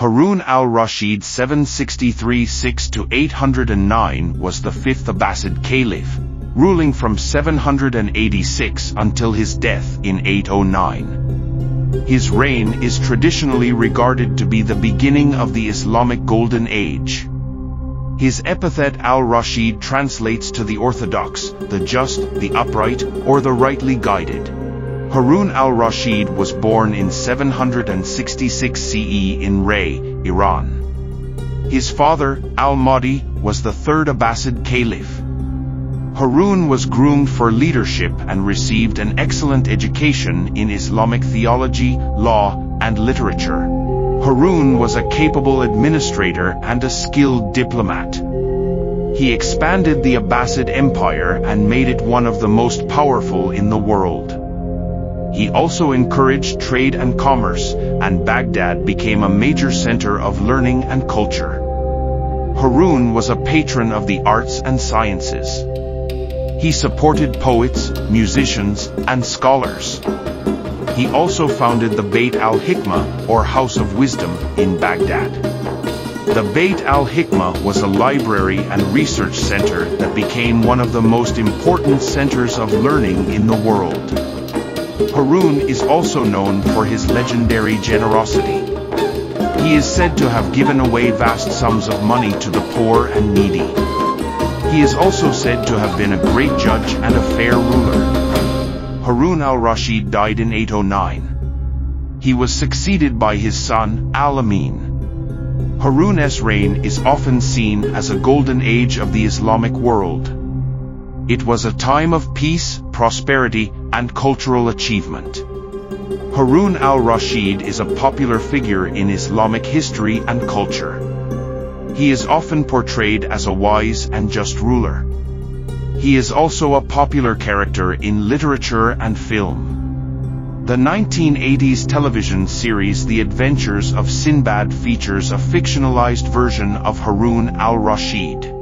al-Rashid 763-6-809 was the fifth Abbasid Caliph, ruling from 786 until his death in 809. His reign is traditionally regarded to be the beginning of the Islamic Golden Age. His epithet al-Rashid translates to the orthodox, the just, the upright, or the rightly guided. Harun al-Rashid was born in 766 CE in Ray, Iran. His father, al-Mahdi, was the third Abbasid Caliph. Harun was groomed for leadership and received an excellent education in Islamic theology, law, and literature. Harun was a capable administrator and a skilled diplomat. He expanded the Abbasid Empire and made it one of the most powerful in the world. He also encouraged trade and commerce, and Baghdad became a major center of learning and culture. Harun was a patron of the arts and sciences. He supported poets, musicians, and scholars. He also founded the Beit al-Hikmah, or House of Wisdom, in Baghdad. The Beit al-Hikmah was a library and research center that became one of the most important centers of learning in the world. Harun is also known for his legendary generosity. He is said to have given away vast sums of money to the poor and needy. He is also said to have been a great judge and a fair ruler. Harun al-Rashid died in 809. He was succeeded by his son, al-Amin. Harun's reign is often seen as a golden age of the Islamic world. It was a time of peace, prosperity, and cultural achievement. Harun al-Rashid is a popular figure in Islamic history and culture. He is often portrayed as a wise and just ruler. He is also a popular character in literature and film. The 1980s television series The Adventures of Sinbad features a fictionalized version of Harun al-Rashid.